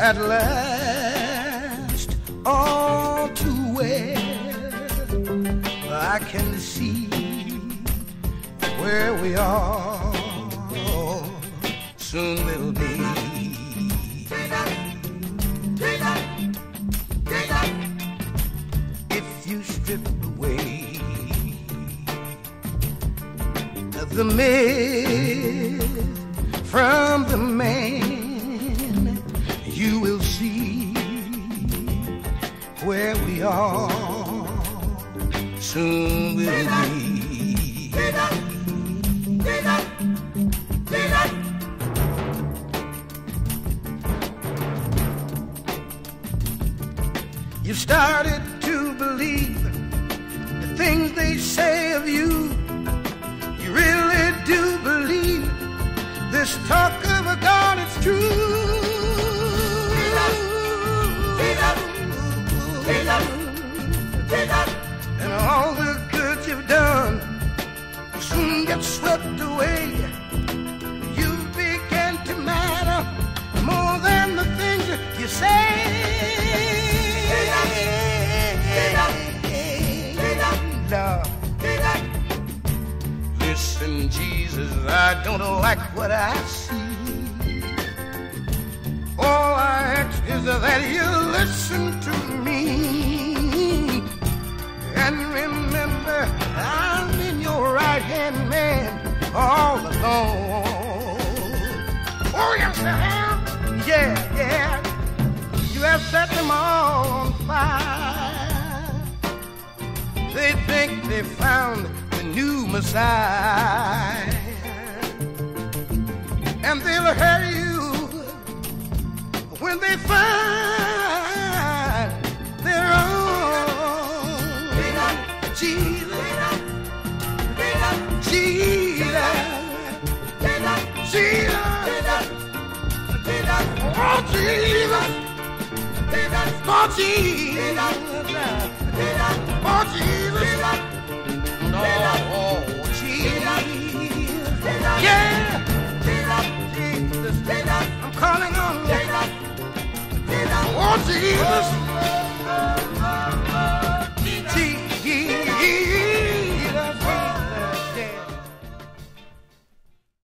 at last all too well I can see where we are. Soon away the myth from the man, you will see where we are. Soon we'll be. You started to believe things they say of you. You really do believe this talk Jesus, I don't like what I see. All I ask is that you listen to me. And remember, I'm in your right hand man all alone. Oh, yes, I am. Yeah, yeah. You have set them all on fire. They think they found new Messiah. And they'll hurt you when they find their own. Jesus, Jesus, Jesus, oh Jesus, oh Jesus, Vamos!